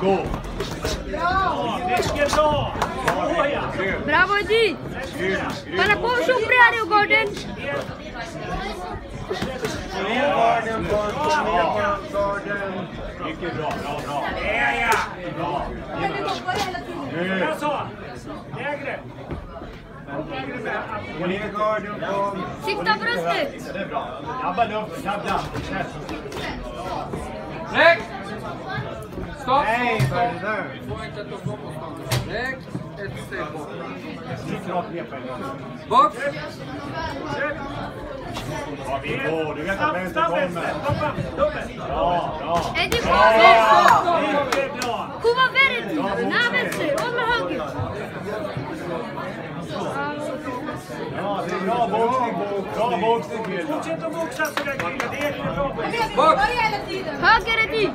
Gå! Mycket bra! Såja! Bravo Eddie! Grym! Grym! Para Porsche Prairie Garden! Garden, Garden. Mycket bra, bra, bra. Ja, ja! Bra. Grym. Jag sa, lägre! Sikta bröstet! Jabba luften, jabb, jabb. Next! Stopp! Nej, vad är det där? Du får inte ta på motståndaren. Next! Ett steg bort. Box! Ja, vi går. Du vet att vänster kommer. Bra, bra. Eddie Porsche! Mycket bra! Kuva Verity! Nej, vänster! Och med höger! Ja, det är bra boxning. Bra boxning, killar. Fortsätt att boxa sådär killar, det är jättebra! Box! Höger Eddie!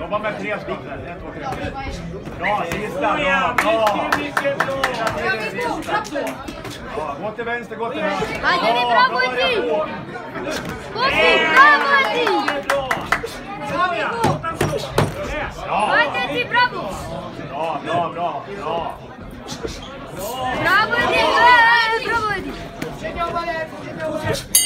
Jobba med tre stycken. Ett, två, tre. Bra, sista. Såja! Bra, bra. Mycket, mycket bra! Ja, gå till vänster, gå till höger. Ja, det är bra, Eddie! bra. Boxning! Bravo Eddie! Mycket bra! Såja! Låt den stå! Där. Ja, Right Eddie, bravo! bra, bra, bra. bra. Bravo Eddie! Gracias.